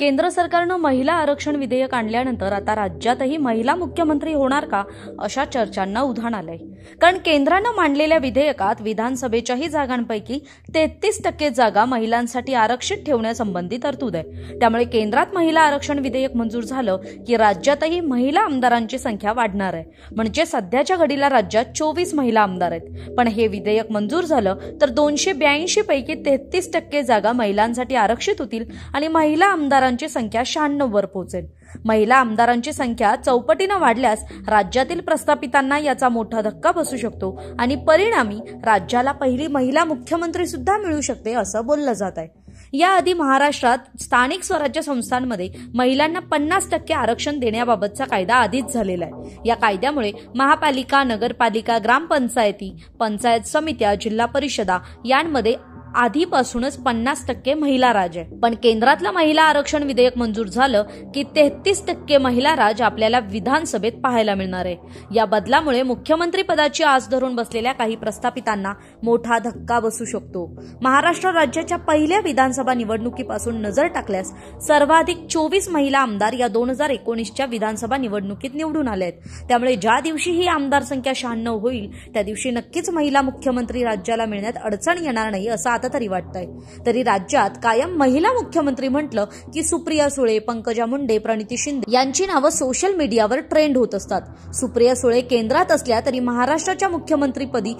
केंद्र सरकारनं महिला आरक्षण विधेयक आणल्यानंतर आता राज्यातही महिला मुख्यमंत्री होणार का अशा चर्चांना उधाण आलंय. कारण केंद्रानं मांडलेल्या विधेयकात विधानसभेच्याही जागांपैकी तेहतीस टक्के जागा महिलांसाठी आरक्षित ठेवण्यासंबंधी तरतूद आहे. त्यामुळे केंद्रात महिला आरक्षण विधेयक मंजूर झालं की राज्यातही महिला आमदारांची संख्या वाढणार आहे. म्हणजे सध्याच्या घडीला राज्यात चोवीस महिला आमदार आहेत. पण हे विधेयक मंजूर झालं तर दोनशे ब्याऐंशी पैकी तेहतीस टक्के जागा महिलांसाठी आरक्षित होतील आणि महिला आमदारांची संख्या शहाण्णववर पोहोचेल. महिला आमदारांची संख्या चौपटीनं वाढल्यास राज्यातील प्रस्थापितांना याचा मोठा धक्का बसू शकतो आणि परिणामी राज्याला पहिली महिला मुख्यमंत्री सुद्धा मिळू शकते असं बोललं जात आहे. याआधी महाराष्ट्रात स्थानिक स्वराज्य संस्थांमध्ये महिलांना पन्नास टक्के आरक्षण देण्याबाबतचा कायदा आधीच झालेला आहे. या कायद्यामुळे महापालिका नगरपालिका ग्रामपंचायती पंचायत समित्या जिल्हा परिषदा यांमध्ये आधीपासूनच पन्नास टक्के महिला राज आहे. पण केंद्रातलं महिला आरक्षण विधेयक मंजूर झालं की तेहतीस टक्के महिला राज आपल्याला विधानसभेत पाहायला मिळणार आहे. या बदलामुळे मुख्यमंत्री पदाची आस धरून बसलेल्या काही प्रस्थापितांना मोठा धक्का बसू शकतो. महाराष्ट्र राज्याच्या पहिल्या विधानसभा निवडणुकीपासून नजर टाकल्यास सर्वाधिक चोवीस महिला आमदार या दोन हजार एकोणीसच्या विधानसभा निवडणुकीत निवडून आल्या आहेत त्यामुळे ज्या दिवशी ही आमदार संख्या शहाण्णव होईल त्या दिवशी नक्कीच महिला मुख्यमंत्री राज्याला मिळण्यात अडचण येणार नाही असं आता तरी वाटतंय. तरी राज्यात कायम महिला मुख्यमंत्री म्हटलं की सुप्रिया सुळे पंकजा मुंडे प्रणिती शिंदे यांची नावं सोशल मीडियावर ट्रेंड होत असतात. सुप्रिया सुळे केंद्रात असल्या तरी महाराष्ट्राच्या मुख्यमंत्रीपदी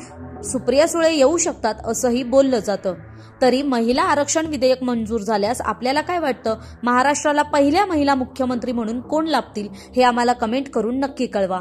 सुप्रिया सुळे येऊ शकतात असंही बोललं जातं. तरी महिला आरक्षण विधेयक मंजूर झाल्यास आपल्याला काय वाटतं? महाराष्ट्राला पहिल्या महिला मुख्यमंत्री म्हणून कोण लाभतील? हे आम्हाला कमेंट करून नक्की कळवा.